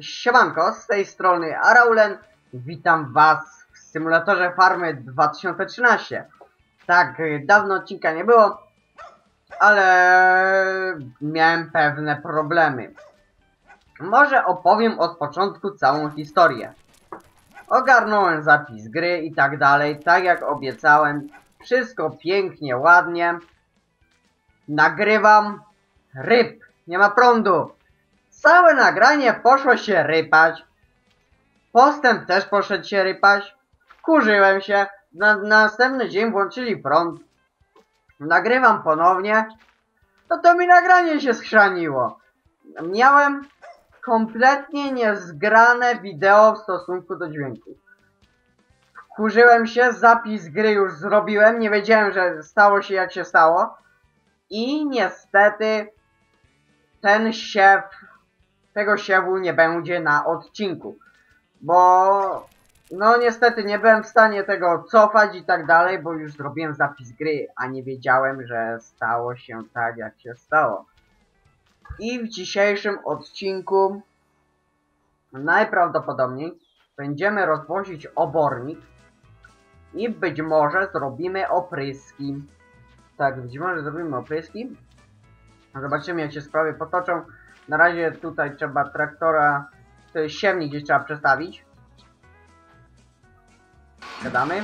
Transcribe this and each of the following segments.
Siemanko, z tej strony Araulen. Witam Was w symulatorze Farmy 2013. Tak, dawno odcinka nie było, ale miałem pewne problemy. Może opowiem od początku całą historię. Ogarnąłem zapis gry i tak dalej, tak jak obiecałem. Wszystko pięknie, ładnie. Nagrywam ryb. Nie ma prądu. Całe nagranie poszło się rypać. Postęp też poszedł się rypać. Kurzyłem się. Na, na następny dzień włączyli prąd. Nagrywam ponownie. No to mi nagranie się schrzaniło. Miałem kompletnie niezgrane wideo w stosunku do dźwięku. Wkurzyłem się, zapis gry już zrobiłem, nie wiedziałem, że stało się jak się stało. I niestety ten siew, tego siewu nie będzie na odcinku. Bo no niestety nie byłem w stanie tego cofać i tak dalej, bo już zrobiłem zapis gry, a nie wiedziałem, że stało się tak jak się stało. I w dzisiejszym odcinku najprawdopodobniej będziemy rozwozić obornik i być może zrobimy opryski. Tak, być może zrobimy opryski. Zobaczymy jak się sprawy potoczą. Na razie tutaj trzeba traktora, to jest siewnik gdzieś trzeba przestawić. Gadamy.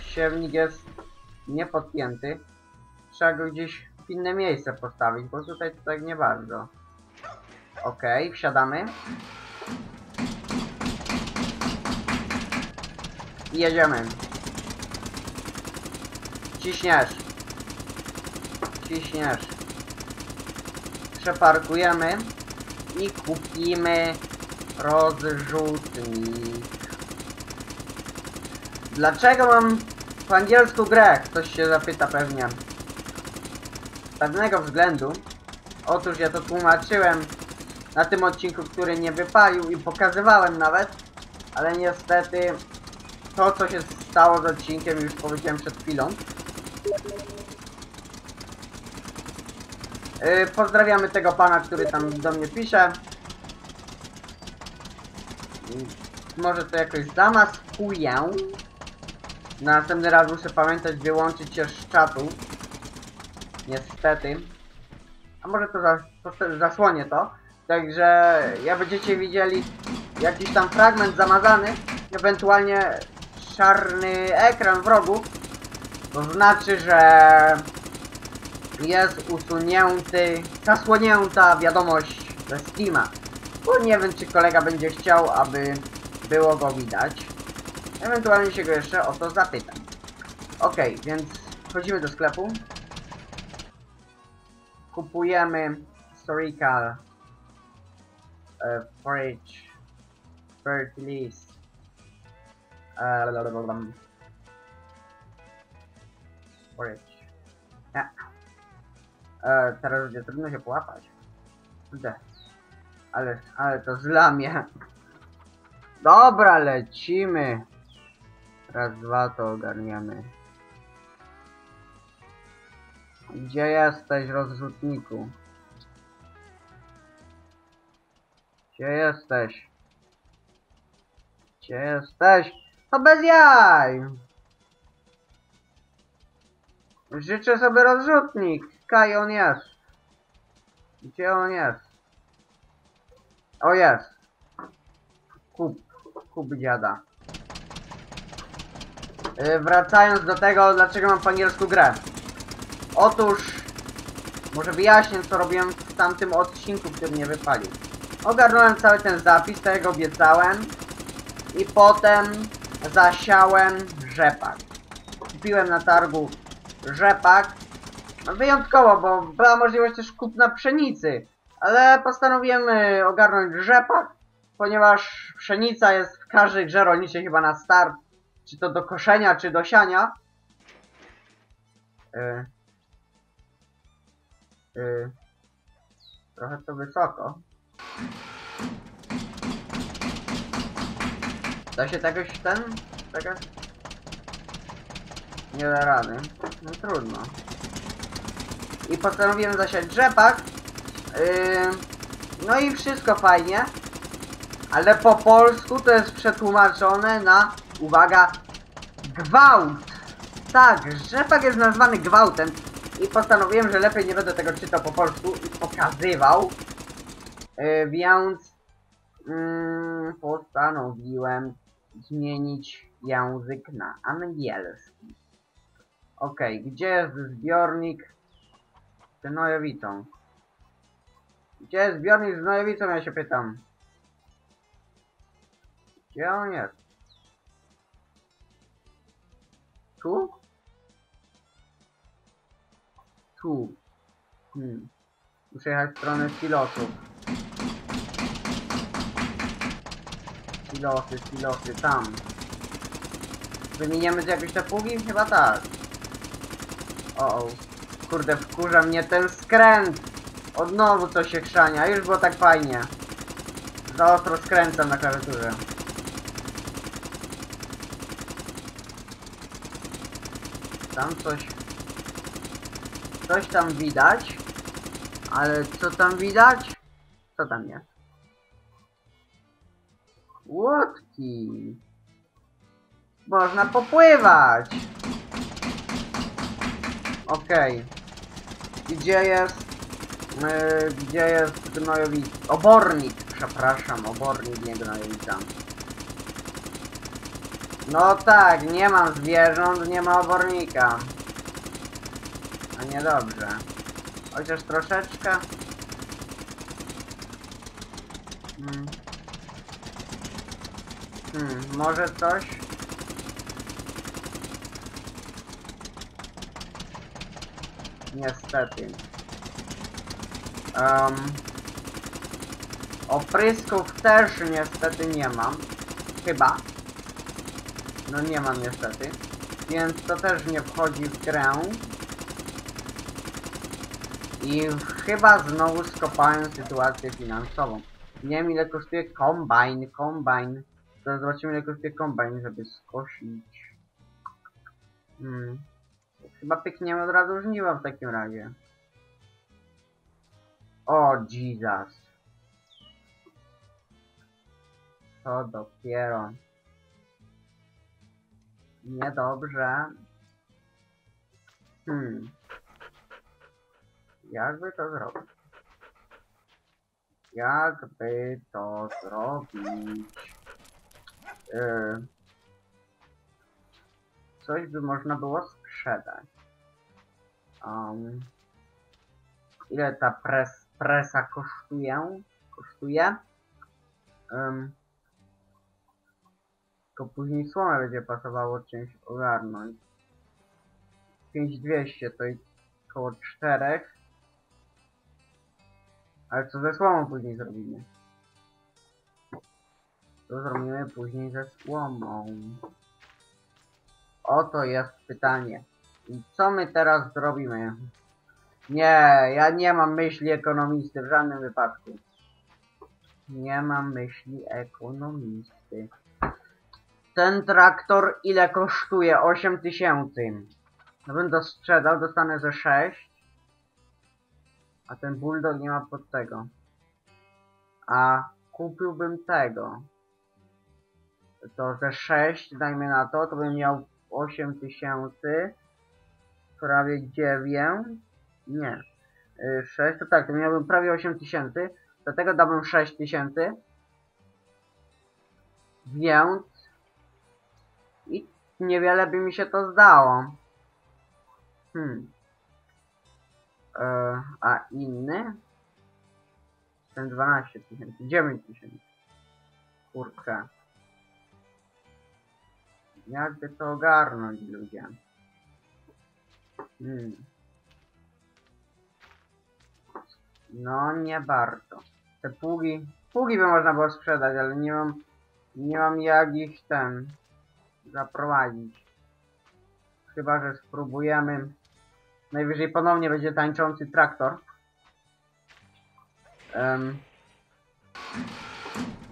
Siewnik jest niepodpięty. Trzeba go gdzieś w inne miejsce postawić, bo tutaj to tak nie bardzo. Okej, okay, wsiadamy. I jedziemy. Ciśniesz. Ciśniesz. Przeparkujemy i kupimy rozrzutnik. Dlaczego mam po angielsku grę? Ktoś się zapyta pewnie. Z pewnego względu. Otóż ja to tłumaczyłem na tym odcinku, który nie wypalił i pokazywałem nawet. Ale niestety to, co się stało z odcinkiem, już powiedziałem przed chwilą. Yy, pozdrawiamy tego pana, który tam do mnie pisze. Może to jakoś zamaskuję. Na następny raz muszę pamiętać wyłączyć się z czatu. Niestety. A może to, za, to zasłonię to. Także jak będziecie widzieli jakiś tam fragment zamazany, ewentualnie czarny ekran w rogu, to znaczy, że jest usunięty, zasłonięta wiadomość ze Steama. Bo nie wiem, czy kolega będzie chciał, aby było go widać. Ewentualnie się go jeszcze o to zapytam. Ok, więc wchodzimy do sklepu. Kupujemy historical uh, forage fertilizer uh, ja. E, teraz będzie trudno się połapać. Kurde. Ale, ale to zlamie. Dobra, lecimy. Raz, dwa to ogarniemy. Gdzie jesteś, rozrzutniku? Gdzie jesteś? Gdzie jesteś? To bez jaj! Życzę sobie rozrzutnik. Kaj on jest. Gdzie on jest? O jest. Kup. Kup dziada. Yy, wracając do tego, dlaczego mam po angielsku grę. Otóż, może wyjaśnię, co robiłem w tamtym odcinku, który nie wypalił. Ogarnąłem cały ten zapis, tak jak obiecałem. I potem zasiałem rzepak. Kupiłem na targu rzepak. Wyjątkowo, bo była możliwość też kupna pszenicy. Ale postanowiłem y, ogarnąć rzepak, ponieważ pszenica jest w każdej grze rolniczej chyba na start. Czy to do koszenia, czy do siania. Yy. Yy. Trochę to wysoko. Da się tegoś ten? Taka? Nie da rady. No trudno. I postanowiłem zasiać rzepak, no i wszystko fajnie. Ale po polsku to jest przetłumaczone na, uwaga, gwałt. Tak, rzepak jest nazwany gwałtem. I postanowiłem, że lepiej nie będę tego czytał po polsku i pokazywał. Yy, więc mm, postanowiłem zmienić język na angielski. Okej, gdzie jest zbiornik z gnojowicą? Gdzie jest zbiornik z gnojowicą, ja się pytam. Gdzie on jest? Tu? Tu. Hmm. Muszę jechać w stronę silosów. Silosy, silosy, tam. Wymieniamy z jakieś te pługi? Chyba tak. O, o. Kurde, wkurza mnie ten skręt. Od nowu to się chrzania. Już było tak fajnie. Za ostro skręcam na klawiaturze. Tam coś... Coś tam widać. Ale co tam widać? Co tam jest? Łódki. Można popływać. Okej. Gdzie jest... Yy, gdzie jest gnojowic... Obornik, przepraszam, obornik, nie gnojowica. No tak, nie mam zwierząt, nie ma obornika. A niedobrze. Chociaż troszeczkę. Hmm. Hmm, może coś? Niestety. Um, oprysków też niestety nie mam. Chyba. No nie mam niestety. Więc to też nie wchodzi w grę. I chyba znowu skopałem sytuację finansową. Nie wiem ile kosztuje kombajn, kombajn. Zobaczymy ile kosztuje kombajn, żeby skosić. Hmm. Chyba pykniemy od razu żniwa w takim razie. O Jesus. To dopiero. Niedobrze. Hmm. Jakby to zrobić? Jakby to zrobić? Yy. Coś by można było sprzedać. Um. Ile ta pres, presa kosztuje? Kosztuje? Um. Tylko później słomę będzie pasowało czymś ogarnąć. 5200 to i około 4. Ale co ze słomą później zrobimy? Co zrobimy później ze słomą? Oto jest pytanie. I co my teraz zrobimy? Nie, ja nie mam myśli ekonomisty w żadnym wypadku. Nie mam myśli ekonomisty. Ten traktor ile kosztuje? 8 tysięcy. No to sprzedał, dostanę ze 6. A ten bulldog nie ma pod tego. A kupiłbym tego. To ze 6, dajmy na to, to bym miał 8 tysięcy. Prawie 9. Nie. 6 to tak, to miałbym prawie 8 tysięcy. Do tego dałbym 6 tysięcy. Więc i niewiele by mi się to zdało. Hmm. E, a inny? Ten 12 tysięcy, 9 tysięcy. Kurczę. Jakby to ogarnąć ludzie. Hmm. No nie bardzo. Te pługi, pługi by można było sprzedać, ale nie mam, nie mam jak ich ten zaprowadzić. Chyba, że spróbujemy. Najwyżej ponownie będzie tańczący traktor. Um.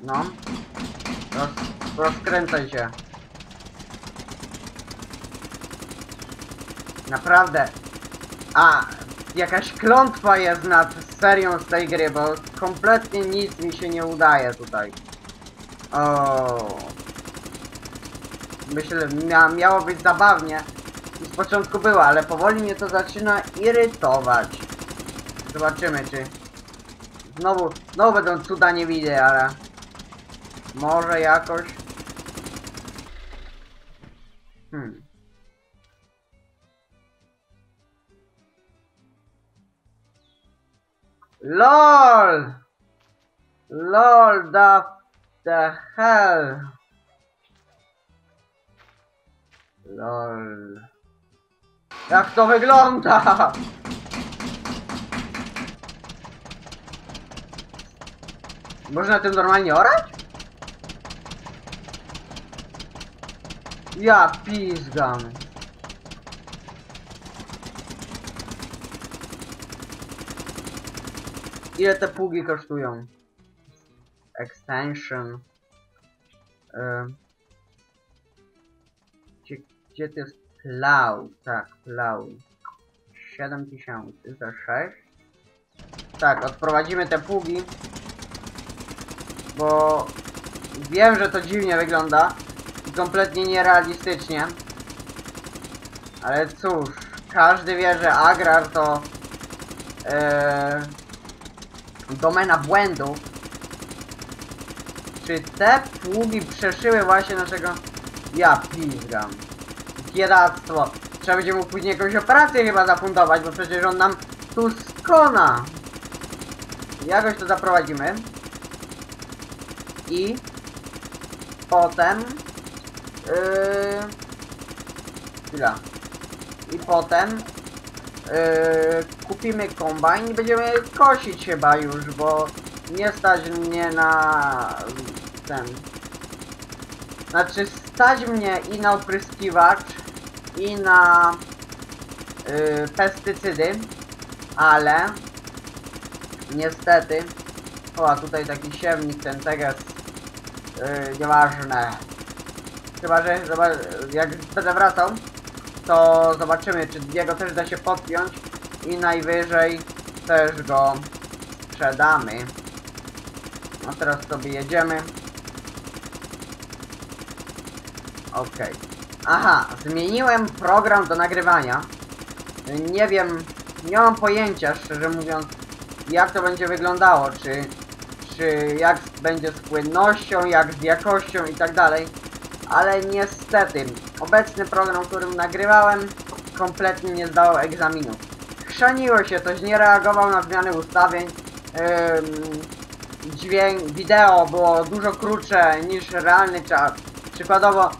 No. Roz, rozkręcaj się. Naprawdę. A, jakaś klątwa jest nad serią z tej gry, bo kompletnie nic mi się nie udaje tutaj. O. Myślę, mia miało być zabawnie. I z początku było, ale powoli mnie to zaczyna irytować. Zobaczymy, czy... Znowu, znowu będą cuda nie widzę, ale... Może jakoś... Hmm. LOL! LOL, the, the hell? LOL. Jak to wygląda? Można tym normalnie orać? Ja pizgam. Ile te pługi kosztują? Extension. Gdzie, gdzie to jest cloud? Tak, cloud. 7000 za 6. Tak, odprowadzimy te pługi. Bo wiem, że to dziwnie wygląda. I kompletnie nierealistycznie. Ale cóż, każdy wie, że agrar to yy, domena błędów. Czy te pługi przeszyły właśnie naszego... Ja pizgam. Biedactwo. Trzeba będzie mu później jakąś operację chyba zafundować, bo przecież on nam tu skona. Jakoś to zaprowadzimy. I potem yy, chwila. I potem yy, kupimy kombajn i będziemy kosić chyba już, bo nie stać mnie na ten. Znaczy stać mnie i na opryskiwacz i na yy, pestycydy, ale niestety o, a tutaj taki siewnik, ten teges yy, nieważne chyba, że zobacz, jak będę wracał to zobaczymy, czy jego też da się podpiąć i najwyżej też go sprzedamy a teraz sobie jedziemy Okej. Aha, zmieniłem program do nagrywania. Nie wiem, nie mam pojęcia, szczerze mówiąc, jak to będzie wyglądało, czy, czy jak będzie z płynnością, jak z jakością i tak dalej. Ale niestety, obecny program, którym nagrywałem, kompletnie nie zdawał egzaminu. Chrzaniło się, coś nie reagował na zmiany ustawień. Ym, dźwięk, wideo było dużo krótsze niż realny czas. Przykładowo,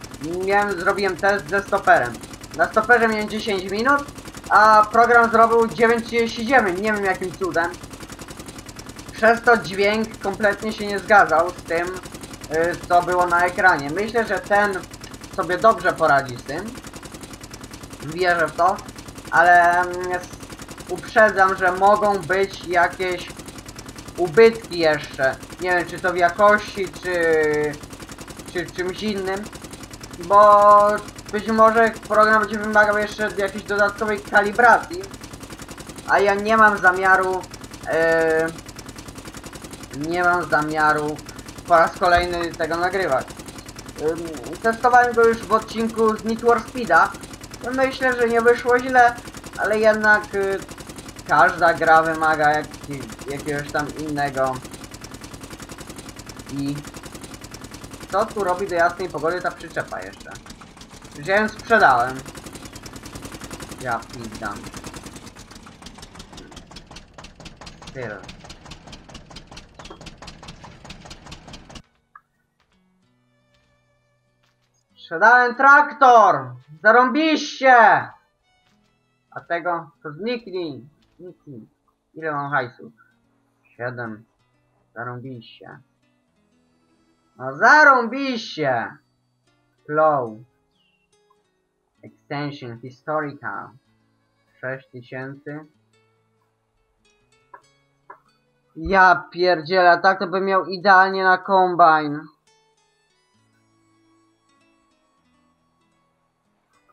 miałem, zrobiłem test ze stoperem. Na stoperze miałem 10 minut, a program zrobił 9.39, nie wiem jakim cudem. Przez to dźwięk kompletnie się nie zgadzał z tym, yy, co było na ekranie. Myślę, że ten sobie dobrze poradzi z tym. Wierzę w to, ale mm, uprzedzam, że mogą być jakieś ubytki jeszcze. Nie wiem, czy to w jakości, czy, czy czymś innym. Bo być może program będzie wymagał jeszcze jakiejś dodatkowej kalibracji. A ja nie mam zamiaru... Yy, nie mam zamiaru po raz kolejny tego nagrywać. Testowałem go już w odcinku z Need for Speeda. Myślę, że nie wyszło źle, ale jednak yy, każda gra wymaga jak, jakiegoś tam innego. I co tu robi do jasnej pogody ta przyczepa jeszcze? Wziąłem, sprzedałem. Ja pindam. Tyle. Sprzedałem traktor! Zarąbiście! A tego to zniknij. Zniknij. Ile mam hajsu? Siedem. Zarąbiście. No zarąbiście! Flow. Extension Historical. 6000. Ja pierdzielę, tak to bym miał idealnie na kombajn.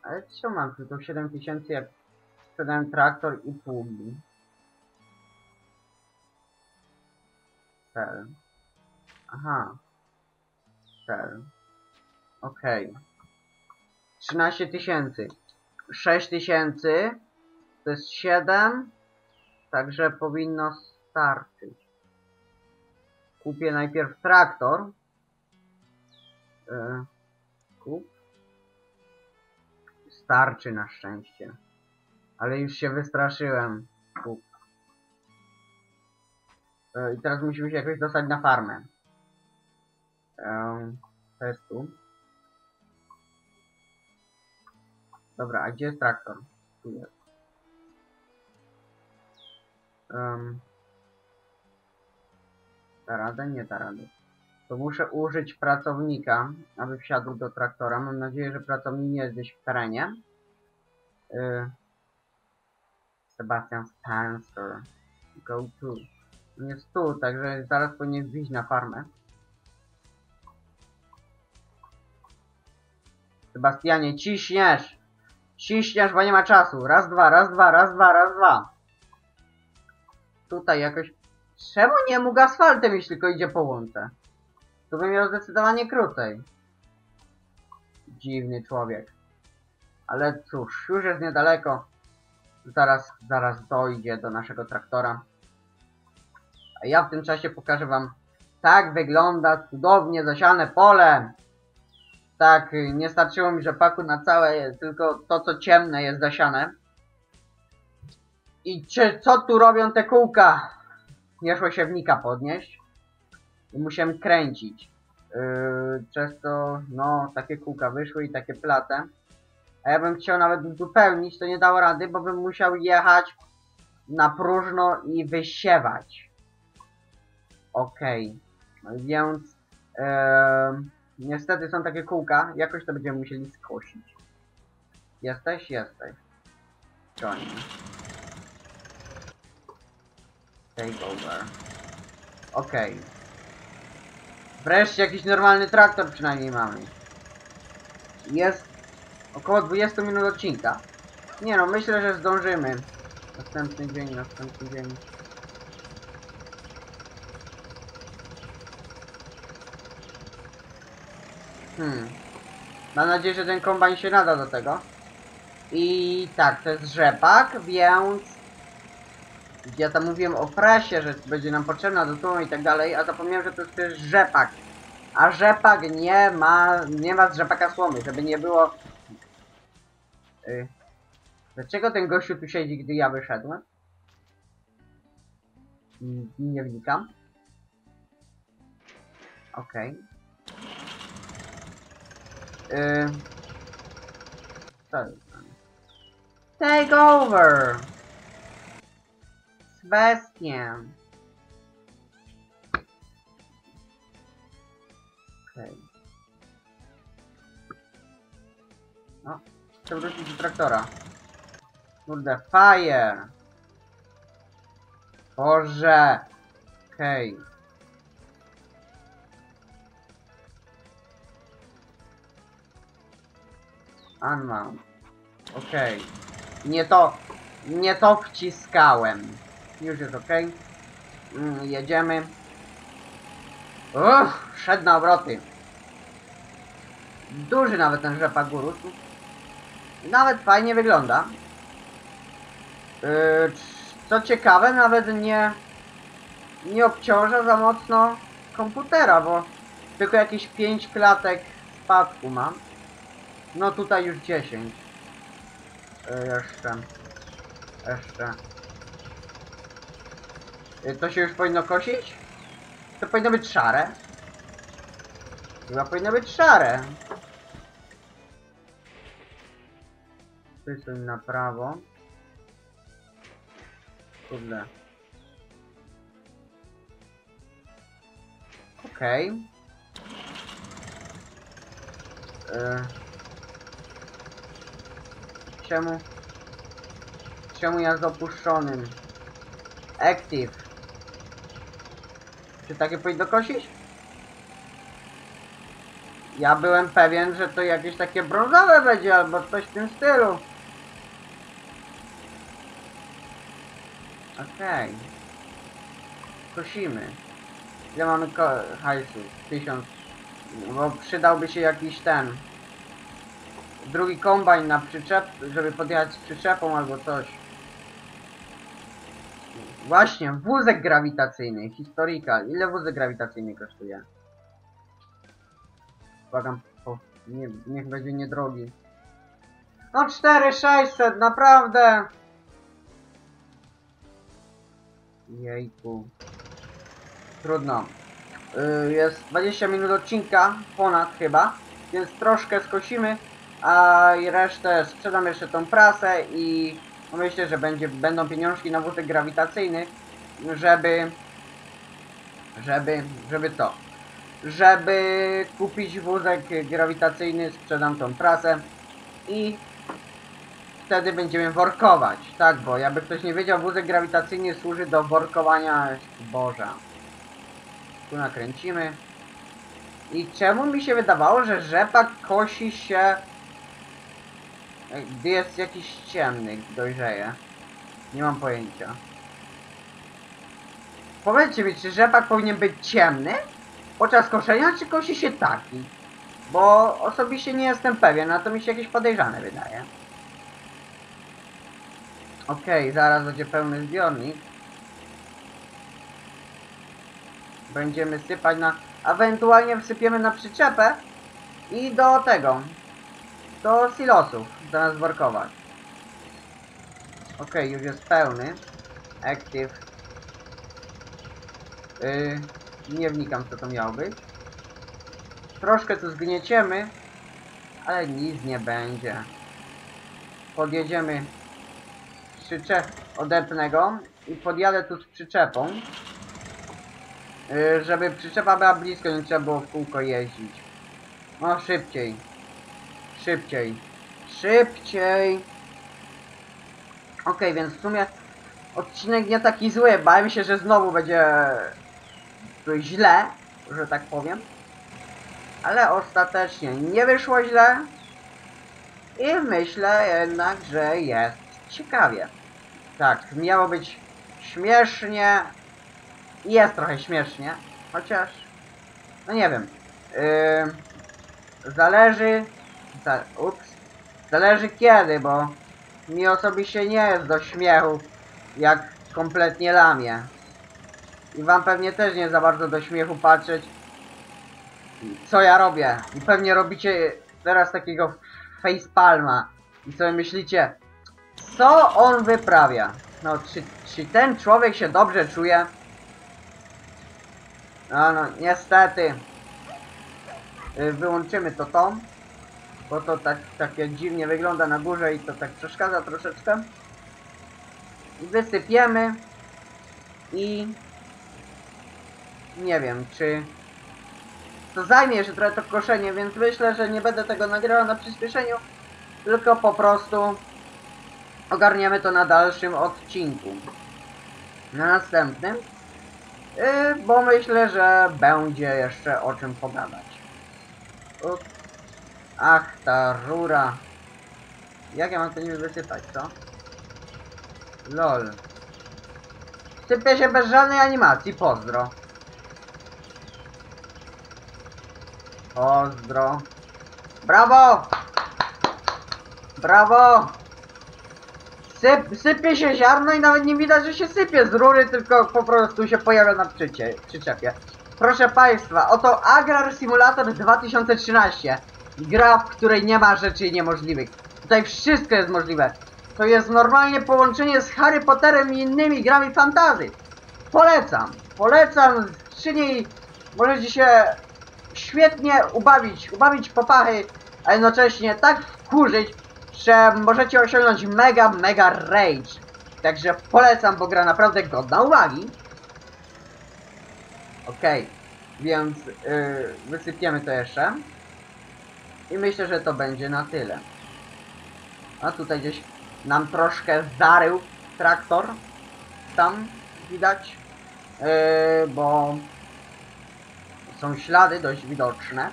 Ale co mam tu? 7000 jak sprzedałem traktor i pługi. Cel. Aha. Cel. Okej. Okay. 13 tysięcy. 6 tysięcy. To jest 7. Także powinno starczyć. Kupię najpierw traktor. Yy, kup. Starczy na szczęście. Ale już się wystraszyłem. Kup. E, I teraz musimy się jakoś dostać na farmę. Um, to jest tu. Dobra, a gdzie jest traktor? Tu jest. Um, da? Nie da rady. To muszę użyć pracownika, aby wsiadł do traktora. Mam nadzieję, że pracownik nie jest gdzieś w terenie. Y Sebastian Spencer. Go to. Jest tu, także zaraz powinien wyjść na farmę. Sebastianie, ciśniesz! Ciśniesz, bo nie ma czasu. Raz, dwa, raz, dwa, raz, dwa, raz, dwa. Tutaj jakoś... Czemu nie mógł asfaltem, jeśli tylko idzie po łące? To by miał zdecydowanie krócej. Dziwny człowiek. Ale cóż, już jest niedaleko. Zaraz, zaraz dojdzie do naszego traktora. A ja w tym czasie pokażę wam, tak wygląda cudownie zasiane pole. Tak, nie starczyło mi rzepaku na całe, tylko to co ciemne jest zasiane. I czy, co tu robią te kółka? Nie szło siewnika podnieść. I musiałem kręcić. Yy, przez to, no, takie kółka wyszły i takie plate. A ja bym chciał nawet uzupełnić, to nie dało rady, bo bym musiał jechać na próżno i wysiewać. Okej. No Więc em, niestety są takie kółka, jakoś to będziemy musieli skosić. Jesteś? Jesteś. Join. Take over. Okej. Wreszcie jakiś normalny traktor przynajmniej mamy. Jest około 20 minut odcinka. Nie no, myślę, że zdążymy. Następny dzień, następny dzień. Hmm. Mam nadzieję, że ten kombajn się nada do tego. I tak, to jest rzepak, więc... Ja tam mówiłem o prasie, że będzie nam potrzebna do tłumu i tak dalej, a zapomniałem, że to jest też rzepak. A rzepak nie ma, nie ma z rzepaka słomy, żeby nie było... Y... Dlaczego ten gościu tu siedzi, gdy ja wyszedłem? Nie wnikam. Okej. Y... Co jest? Take over! Sebastian. Okej. No, chcę wrócić do traktora. Kurde, fire! Boże! Okej. Unmount. Okej. Nie to... Nie to wciskałem. Już jest okej. Mm, jedziemy. Uff, szedł na obroty. Duży nawet ten rzepak urósł. Nawet fajnie wygląda. Yy, co ciekawe, nawet nie... Nie obciąża za mocno komputera, bo tylko jakieś 5 klatek spadku mam. No tutaj już 10. Yy, jeszcze. Jeszcze. Yy, to się już powinno kosić? To powinno być szare. Chyba powinno być szare. Przysuń na prawo. Kurde. Okej. Okay. Czemu? Czemu ja z opuszczonym? Active. Czy takie powinno kosić? Ja byłem pewien, że to jakieś takie brązowe będzie, albo coś w tym stylu. Okej. Kosimy. Ile mamy ko- hajsu? Tysiąc. Bo przydałby się jakiś ten... Drugi kombajn na przyczep, żeby podjechać z przyczepą albo coś. Właśnie, wózek grawitacyjny, historical. Ile wózek grawitacyjny kosztuje? Błagam, po, nie, niech będzie niedrogi. No 4600, naprawdę! Jejku. Trudno. Y, Jest 20 minut odcinka, ponad chyba, więc troszkę skosimy, a resztę sprzedam jeszcze tą prasę i myślę, że będzie, będą pieniążki na wózek grawitacyjny, żeby, żeby, żeby co? Żeby kupić wózek grawitacyjny, sprzedam tą prasę i wtedy będziemy workować. Tak, bo jakby ktoś nie wiedział, wózek grawitacyjny służy do workowania zboża. Tu nakręcimy. I czemu mi się wydawało, że rzepak kosi się gdy jest jakiś ciemny, dojrzeje? Nie mam pojęcia. Powiedzcie mi, czy rzepak powinien być ciemny podczas koszenia, czy kosi się taki? Bo osobiście nie jestem pewien, a to mi się jakieś podejrzane wydaje. Okej, zaraz będzie pełny zbiornik. Będziemy sypać na... Ewentualnie wsypiemy na przyczepę i do tego. Do silosów. Zamiast workować. Okej, już jest pełny. Active. Yy, nie wnikam co to miało być. Troszkę tu zgnieciemy, ale nic nie będzie. Podjedziemy przyczep odepnę go i podjadę tu z przyczepą. Yy, żeby przyczepa była blisko, nie trzeba było w kółko jeździć. No szybciej. Szybciej. Szybciej. Okej, więc w sumie odcinek nie taki zły. Bałem się, że znowu będzie źle, że tak powiem. Ale ostatecznie nie wyszło źle. I myślę jednak, że jest ciekawie. Tak, miało być śmiesznie. Jest trochę śmiesznie, chociaż. No nie wiem. Yy, zależy. Za, ups. Zależy kiedy, bo mi osobiście nie jest do śmiechu, jak kompletnie lamie. I wam pewnie też nie za bardzo do śmiechu patrzeć, co ja robię. I pewnie robicie teraz takiego facepalma i sobie myślicie, co on wyprawia? No, czy, czy ten człowiek się dobrze czuje? No, no, niestety. Wyłączymy to to. Bo to tak, takie dziwnie wygląda na górze i to tak przeszkadza troszeczkę. Wysypiemy. I... Nie wiem, czy... To zajmie jeszcze trochę to koszenie, więc myślę, że nie będę tego nagrywał na przyspieszeniu. Tylko po prostu ogarniemy to na dalszym odcinku. Na następnym. Yy, bo myślę, że będzie jeszcze o czym pogadać. Up. Ach, ta rura. Jak ja mam to niby wysypać, co? LOL. Sypie się bez żadnej animacji, pozdro. Pozdro. Brawo! Brawo! Syp, sypie się ziarno i nawet nie widać, że się sypie z rury, tylko po prostu się pojawia na przyczepie. Proszę Państwa, oto Agrar Simulator 2013. Gra, w której nie ma rzeczy niemożliwych. Tutaj wszystko jest możliwe. To jest normalnie połączenie z Harry Potterem i innymi grami fantazy. Polecam. Polecam. Przy możecie się świetnie ubawić. Ubawić popachy, a jednocześnie tak wkurzyć, że możecie osiągnąć mega, mega rage. Także polecam, bo gra naprawdę godna uwagi. Okej, więc yy, wysypiemy to jeszcze. I myślę, że to będzie na tyle. A tutaj gdzieś nam troszkę zarył traktor. Tam widać. Yy, bo są ślady dość widoczne.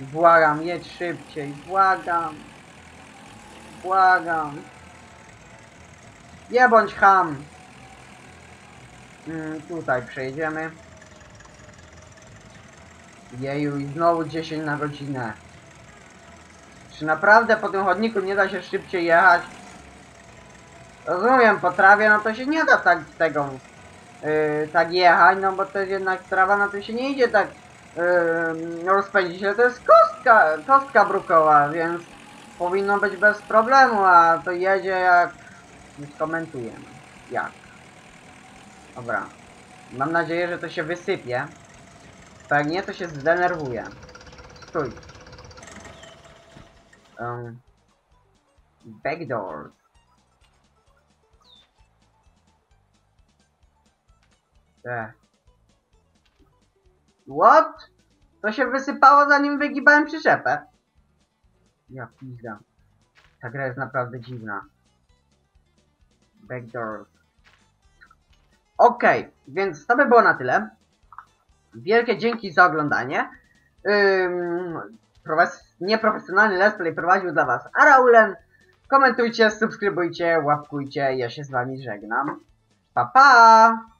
Błagam, jedź szybciej, błagam. Błagam. Nie bądź ham. Mm, tutaj przejdziemy. Jeju, i znowu 10 na godzinę. Czy naprawdę po tym chodniku nie da się szybciej jechać? Rozumiem, po trawie, no to się nie da tak tego, yy, tak jechać, no bo to jest jednak trawa, na tym się nie idzie tak yy, rozpędzić, ale to jest kostka, kostka brukowa, więc powinno być bez problemu, a to jedzie jak... skomentujemy. Jak? Dobra. Mam nadzieję, że to się wysypie. Jak nie, to się zdenerwuję. Stój. Um, backdoors. Te. What? To się wysypało zanim wygibałem przyczepę. Ja pizda. Ta gra jest naprawdę dziwna. Backdoors. Okej, więc to by było na tyle. Wielkie dzięki za oglądanie. Ym, nieprofesjonalny let's play prowadził dla was Araulen. Komentujcie, subskrybujcie, łapkujcie. Ja się z wami żegnam. Pa pa!